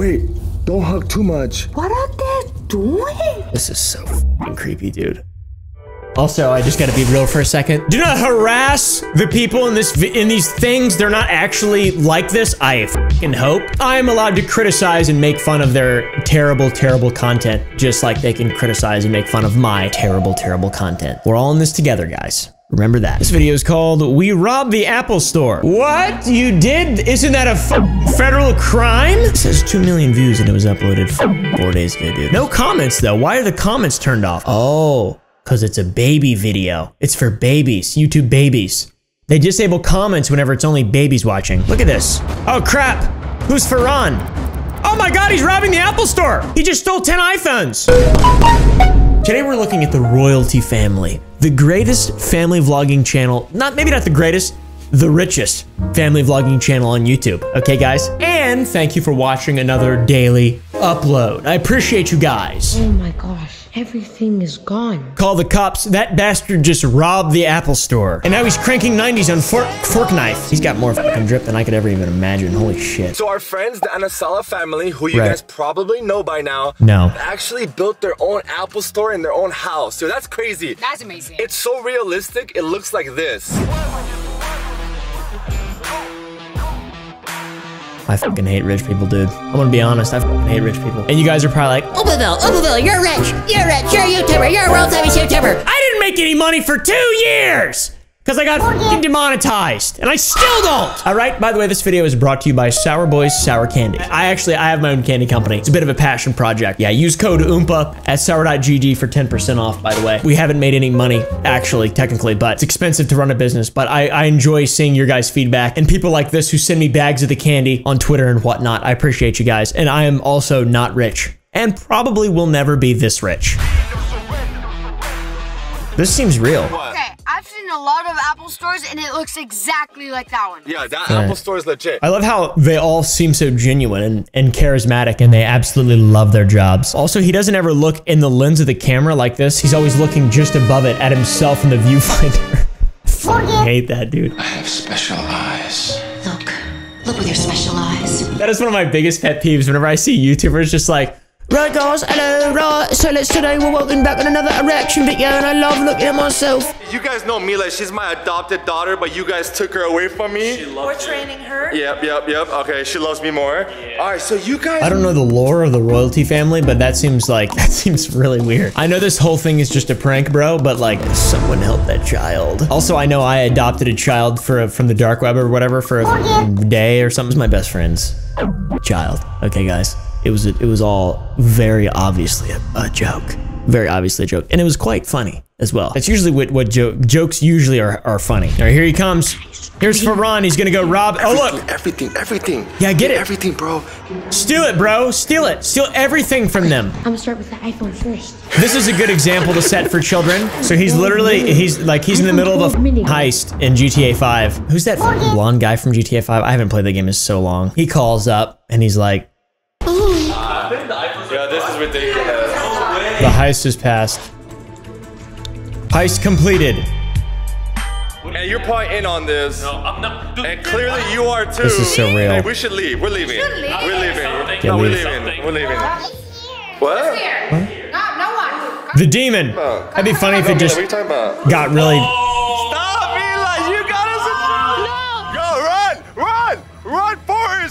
Wait, don't hug too much. What are they doing? This is so fucking creepy, dude. Also, I just gotta be real for a second. Do not harass the people in this in these things. They're not actually like this. I fucking hope. I am allowed to criticize and make fun of their terrible, terrible content, just like they can criticize and make fun of my terrible, terrible content. We're all in this together, guys. Remember that. This video is called "We Robbed the Apple Store." What you did? Isn't that a f- federal crime? It says two million views and it was uploaded four days ago, dude. No comments though. Why are the comments turned off? Oh. Because it's a baby video. It's for babies, YouTube babies. They disable comments whenever it's only babies watching. Look at this. Oh crap! Who's Ferran? Oh my god, he's robbing the Apple Store! He just stole 10 iPhones! Today we're looking at the Royalty Family, the greatest family vlogging channel, not maybe not the greatest, the richest family vlogging channel on YouTube. Okay, guys? And thank you for watching another daily upload. I appreciate you guys. Oh my gosh, everything is gone. Call the cops. That bastard just robbed the Apple store. And now he's cranking 90s on fork, fork knife. He's got more fucking drip than I could ever even imagine. Holy shit. So our friends, the Anazala family, who you Right. guys probably know by now, No. actually built their own Apple store in their own house. So that's crazy. That's amazing. It's so realistic. It looks like this. I fucking hate rich people, dude. I'm gonna be honest. I fucking hate rich people. And you guys are probably like, oh, Oompaville, Oompaville, you're rich. You're rich. You're a YouTuber. You're a world famous YouTuber. I didn't make any money for two years! Because I got fucking demonetized. And I still don't! Alright, by the way, this video is brought to you by Sour Boys Sour Candy. I actually, I have my own candy company. It's a bit of a passion project. Yeah, use code OOMPA at sour.gg for 10% off, by the way. We haven't made any money, actually, technically, but it's expensive to run a business. But I, I enjoy seeing your guys' feedback and people like this who send me bags of the candy on Twitter and whatnot. I appreciate you guys. And I am also not rich. And probably will never be this rich. This seems real. Okay, I've seen a lot of Apple stores and it looks exactly like that one. Yeah, that Right. Apple store is legit. I love how they all seem so genuine and, and charismatic and they absolutely love their jobs. Also, he doesn't ever look in the lens of the camera like this. He's always looking just above it at himself in the viewfinder. I hate that, dude. I have special eyes. Look. Look with your special eyes. That is one of my biggest pet peeves whenever I see YouTubers just like, Right guys, hello, right, so let's today we're welcome back on another reaction video and I love looking at myself. You guys know Mila. She's my adopted daughter, but you guys took her away from me. We're training her. Yep, yep, yep. Okay, she loves me more. All right, so you guys. I don't know the lore of the royalty family, but that seems like that seems really weird. I know this whole thing is just a prank, bro, but like someone help that child. Also, I know I adopted a child for a, from the dark web or whatever for a day or something. It's my best friend's child. Okay, guys, it was it was all very obviously a, a joke, very obviously a joke, and it was quite funny as well. That's usually what what jo- jokes usually are are funny. All right, here he comes. Here's Ferran. He's gonna go rob. Oh look, Everything, everything. Yeah, get it. Everything, bro. steal it, bro. Steal it. Steal everything from them. I'm gonna start with the iPhone first. This is a good example to set for children. So he's literally, he's like, he's in the middle of a heist in GTA 5. Who's that blonde guy from GTA 5? I haven't played the game in so long. He calls up and he's like, the heist is passed. Heist completed. And you're probably in on this. No, I'm not. And clearly you are too. This is so real. Hey, we should leave. We're leaving. We're leaving. Yeah, no, we're leave. leaving. We're leaving. What? No, no one. The demon. That'd be funny if it just What are you talking about? got really.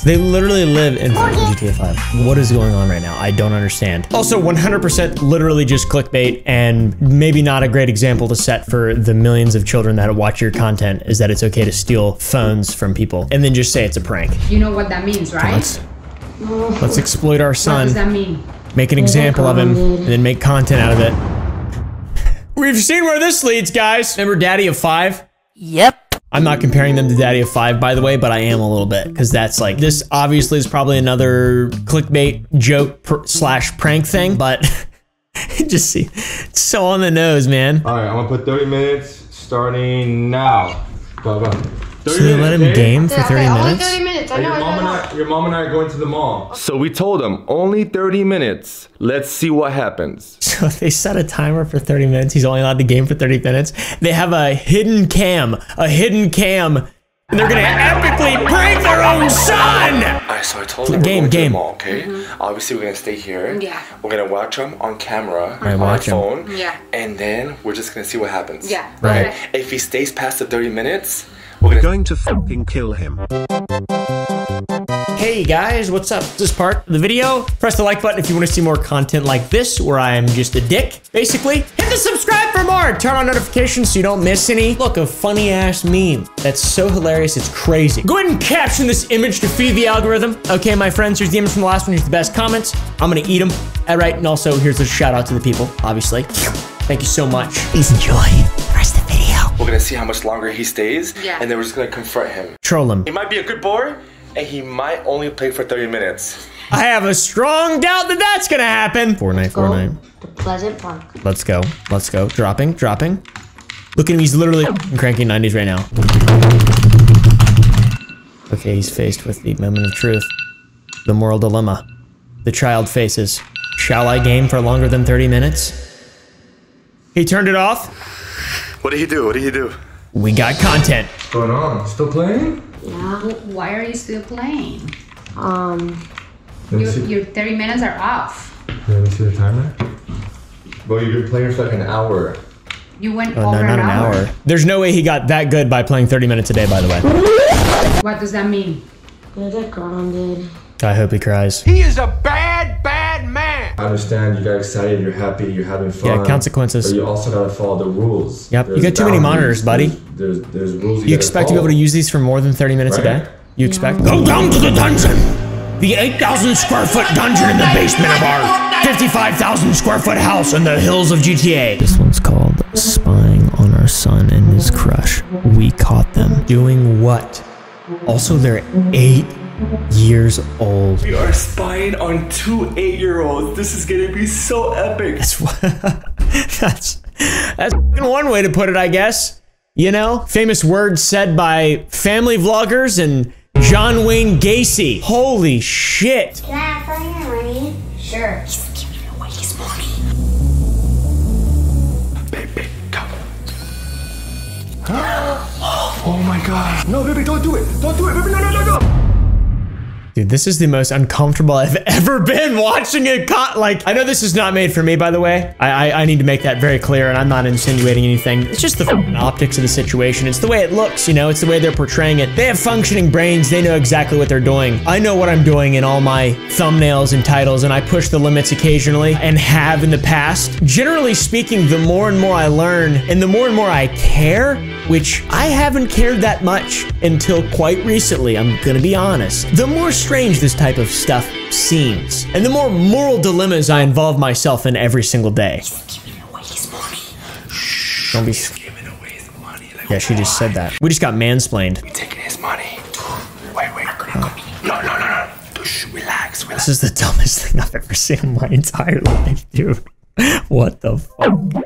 They literally live in GTA 5. What is going on right now? I don't understand. Also, 100% literally just clickbait, and maybe not a great example to set for the millions of children that watch your content is that it's okay to steal phones from people and then just say it's a prank. You know what that means, right? Let's, oh. let's exploit our son. What does son, that mean? make an example of him, and then make content out of it. We've seen where this leads, guys. Remember Daddy of Five? Yep. I'm not comparing them to Daddy of Five, by the way, but I am a little bit because that's like this. Obviously, is probably another clickbait joke pr- slash prank thing, but just see, it's so on the nose, man. All right, I'm gonna put 30 minutes starting now. Go, go. 30 So they let him okay? game for 30 Only minutes. 30 minutes. I know. Your I mom, and. I, your mom and I are going to the mall. So we told them only 30 minutes. Let's see what happens. So they set a timer for 30 minutes. He's only allowed to game for 30 minutes. They have a hidden cam, a hidden cam And they're gonna epically break their own son! Alright, so I told them Game, we're going game. to the mall, okay? Mm-hmm. Obviously, we're gonna stay here. Yeah. We're gonna watch them on camera, Right, on watch 'em. our phone. Yeah. And then we're just gonna see what happens. Yeah. Right. Okay. If he stays past the 30 minutes, we're gonna. Fucking kill him. Hey guys, what's up? This part of the video. Press the like button if you want to see more content like this, where I am just a dick, basically. Hit the subscribe for more. Turn on notifications so you don't miss any. Look, a funny ass meme. That's so hilarious, it's crazy. Go ahead and caption this image to feed the algorithm. Okay, my friends, here's the image from the last one. Here's the best comments. I'm gonna eat them. All right, and also here's a shout out to the people, obviously. Thank you so much. Please enjoy We're gonna see how much longer he stays. Yeah. And then we're just gonna confront him. Troll him. He might be a good boy, and he might only play for 30 minutes. I have a strong doubt that that's gonna happen. Four nine four nine. to Pleasant Park. Let's go. Let's go. Dropping, dropping. Look at him. He's literally cranking 90s right now. Okay, he's faced with the moment of truth. The moral dilemma. The child faces. Shall I game for longer than 30 minutes? He turned it off. What did he do? What did he do? We got content. What's going on? Still playing? Yeah. Why are you still playing? Um, Your, your 30 minutes are off. let me see the timer. Well, you've been playing for like an hour. You went Oh, over no, not an hour. There's no way he got that good by playing 30 minutes a day, by the way. What does that mean? you're get grounded. I hope he cries. He is a bad, bad man. I understand you got excited, you're happy, you're having fun. Yeah, consequences. But you also gotta follow the rules. Yep, you got too many monitors, buddy. There's, there's, there's rules you, You gotta expect to be able to use these for more than 30 minutes a day? You expect? Go down to the dungeon! The 8,000 square foot dungeon in the basement of our 55,000 square foot house in the hills of GTA. This one's called Spying on Our Son and His Crush. We caught them. Doing what? Also, they're eight years old. We are spying on two eight-year-olds. This is gonna be so epic. That's that's that's one way to put it, I guess. You know, famous words said by family vloggers and John Wayne Gacy. Holy shit! Can I have some of your money? Sure. Baby, come. oh my god. No, baby, don't do it. Don't do it, baby. No, no, no, no. Dude, this is the most uncomfortable I've ever been watching it con- like. I know this is not made for me, by the way. I, I I need to make that very clear, and I'm not insinuating anything. It's just the optics of the situation. It's the way it looks, you know. It's the way they're portraying it. They have functioning brains. They know exactly what they're doing. I know what I'm doing in all my thumbnails and titles, and I push the limits occasionally, and have in the past. Generally speaking, the more and more I learn, and the more and more I care, which I haven't cared that much until quite recently. I'm gonna be honest. The more strange this type of stuff seems, and the more moral dilemmas I involve myself in every single day. Don't be. Giving away his money. Like, Yeah, she just said that. We just got mansplained. taking his money. Wait, wait. No, no, no, no. Shh, relax, relax. This is the dumbest thing I've ever seen in my entire life, dude. What the fuck?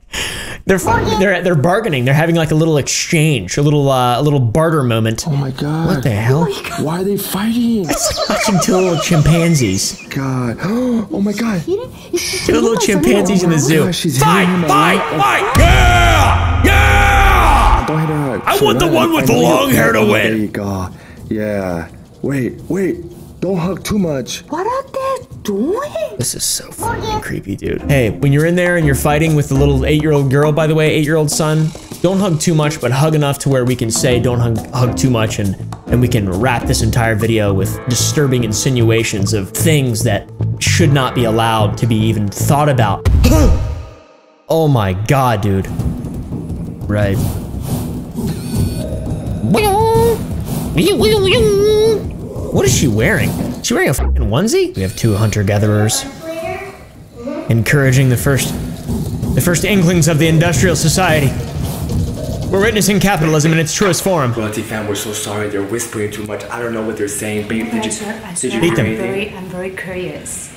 They're fu- they're they're bargaining. They're having like a little exchange, a little uh, a little barter moment. Oh my god. What the hell? Why are they fighting? Watching two little chimpanzees. God. Oh my god. Two little chimpanzees in the zoo. Gosh, she's Fight! hitting Fight! man. Fight! Yeah! Yeah! Don't hit her. I want the one with the long hair to Oh, win. There you go. Yeah. Wait, wait. Don't hug too much. What are they doing? This is so fucking creepy, dude. Hey, when you're in there and you're fighting with the little eight-year-old girl, by the way, eight-year-old son, don't hug too much, but hug enough to where we can say don't hug, hug too much, and and we can wrap this entire video with disturbing insinuations of things that should not be allowed to be even thought about. oh my god, dude. Right. What is she wearing? Is she wearing a fucking onesie? We have two hunter-gatherers encouraging the first the first inklings of the industrial society. We're witnessing capitalism in its truest form. Royalty fan, we're so sorry. They're whispering too much. I don't know what they're saying. Babe, did you, did you Beat hear them. anything? I'm very curious.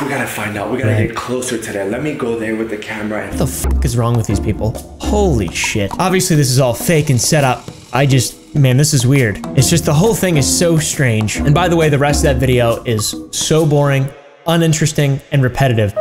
We gotta find out. We gotta Right. get closer to that. Let me go there with the camera and What the fuck is wrong with these people? Holy shit. Obviously, this is all fake and set up. I just, man, this is weird. It's just the whole thing is so strange. And by the way, the rest of that video is so boring, uninteresting, and repetitive.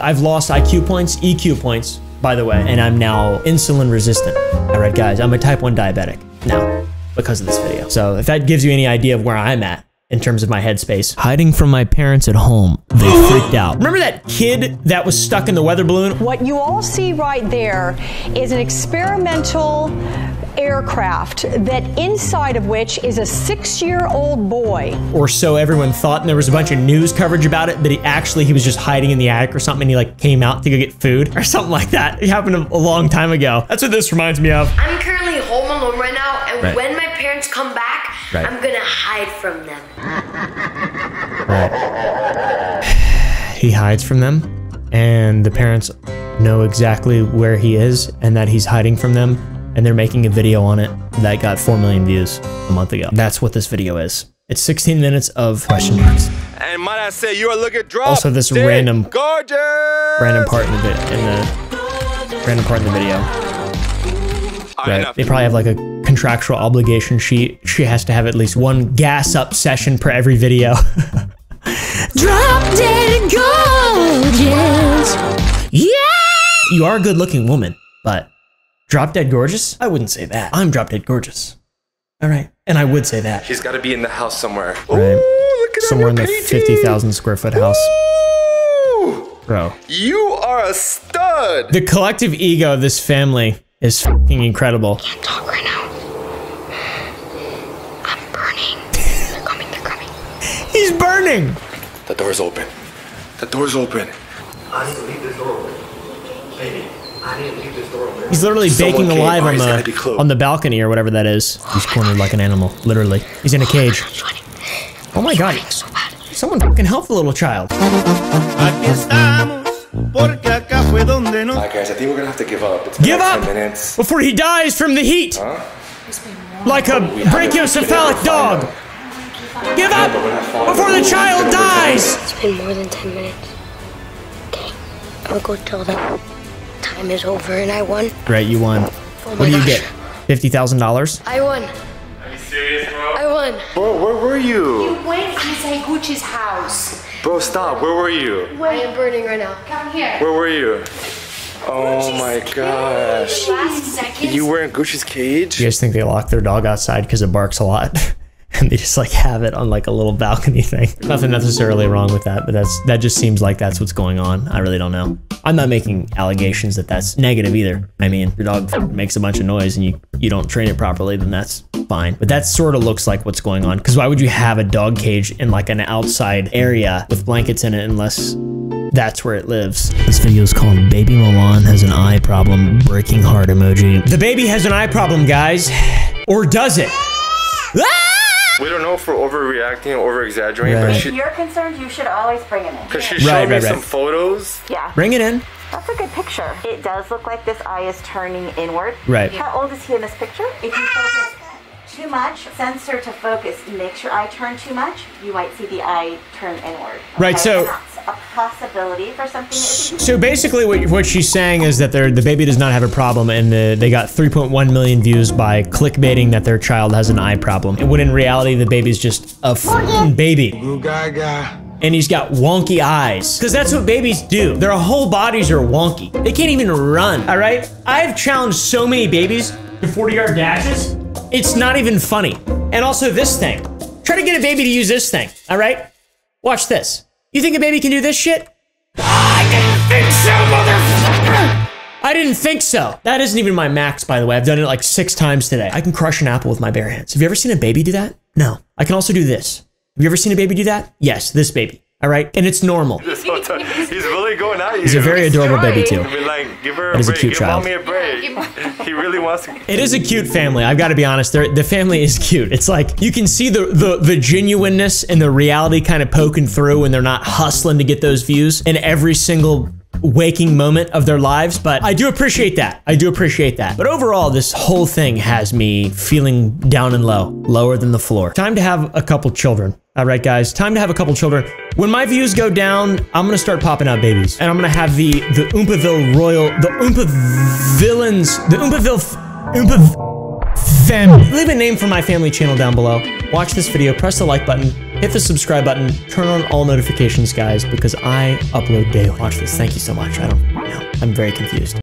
I've lost IQ points, EQ points, by the way, and I'm now insulin resistant. All right, guys, I'm a type 1 diabetic now because of this video. So if that gives you any idea of where I'm at in terms of my headspace, hiding from my parents at home, they freaked out. Remember that kid that was stuck in the weather balloon? What you all see right there is an experimental aircraft that inside of which is a six-year-old boy. Or so everyone thought, and there was a bunch of news coverage about it, but he actually he was just hiding in the attic or something, and he like came out to go get food or something like that. It happened a, a long time ago. That's what this reminds me of. I'm currently home alone right now, and Right. when my parents come back, Right. I'm gonna hide from them. he hides from them and the parents know exactly where he is and that he's hiding from them and they're making a video on it that got 4 million views a month ago. That's what this video is. It's 16 minutes of question marks. And might I say, you are looking drop. Also, this dead random- gorgeous. Random part in the in the random part in the video. Right. enough. They probably have like a contractual obligation sheet. She has to have at least one gas up session per every video. Drop dead gorgeous. Yeah. You are a good looking woman, but drop dead gorgeous? I wouldn't say that. I'm drop dead gorgeous. All right. And I would say that. He's got to be in the house somewhere. Right. Ooh, look at Somewhere in that the 50,000 square foot house. Ooh, Bro. you are a stud. The collective ego of this family is fucking incredible. Talk right now. I'm burning. They're coming, they're coming. He's burning. The door's open. The door's open. He's literally Someone baking came. alive Oh, on he's gotta be the close. on the balcony or whatever that is. He's cornered like an animal, literally. He's in a cage. Oh my god. Someone fucking help the little child. Aquí estamos, acá fue donde nos. Alright, guys, I think we're gonna have to give up. It's Give like up 10 minutes. before he dies from the heat. Like a brachycephalic dog. Give up before the child dies. It's been more than 10 minutes. Okay, I'll go tell them time is over and I won. Great, you won. Oh What my do you get? Fifty thousand dollars. I won. Are you serious, bro? I won. Bro, where were you? You went inside Gucci's house. Bro, stop. Where were you? I am burning right now. Come here. Where were you? Oh my gosh. Last. You were in Gucci's cage? You guys think they lock their dog outside because it barks a lot? and they just like have it on like a little balcony thing. Nothing necessarily wrong with that, but that's that just seems like that's what's going on. I really don't know. I'm not making allegations that that's negative either. I mean, your dog makes a bunch of noise and you you don't train it properly, then that's fine. But that sort of looks like what's going on. Because why would you have a dog cage in like an outside area with blankets in it unless that's where it lives. This video is called Baby Milan has an eye problem, breaking heart emoji. The baby has an eye problem, guys. Or does it? Ah! We don't know if we're overreacting or over exaggerating, Right. but If she, you're concerned, you should always bring it in. because she Right, showed me right, some photos. Yeah, Bring it in. that's a good picture. It does look like this eye is turning inward. Right. How old is he in this picture? If you focus too much, sensor to focus makes your eye turn too much, you might see the eye turn inward. Right, so- that's a possibility for something So basically, what, what she's saying is that they're, the baby does not have a problem, and the, they got 3.1 million views by clickbaiting that their child has an eye problem. And when in reality, the baby's just a fucking baby. Gaga. And he's got wonky eyes. Because that's what babies do. Their whole bodies are wonky. They can't even run, all right? I've challenged so many babies to 40 yard dashes, it's not even funny. And also, this thing. Try to get a baby to use this thing, all right? Watch this. You think a baby can do this shit? I didn't think so, motherfucker! I didn't think so. That isn't even my max, by the way. I've done it like six times today. I can crush an apple with my bare hands. Have you ever seen a baby do that? No. I can also do this. Have you ever seen a baby do that? Yes, this baby. All right? And it's normal. Really going at you. He's a very adorable baby, too. I mean, like, give her That a is a cute give child. mommy a break. he really wants to. It is a cute family. I've got to be honest. They're, the family is cute. It's like you can see the, the the genuineness and the reality kind of poking through, and they're not hustling to get those views And every single waking moment of their lives. But I do appreciate that. I do appreciate that. But overall, this whole thing has me feeling down and low, lower than the floor. Time to have a couple children. All right, guys, time to have a couple children. When my views go down, I'm gonna start popping out babies, and I'm gonna have the the Oompaville Royal, the Oompa villains, the Oompaville, Oompa family. Leave a name for my family channel down below. Watch this video, press the like button, hit the subscribe button, turn on all notifications, guys, because I upload daily. Watch this. Thank you so much. I don't know. I'm very confused.